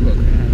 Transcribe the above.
look.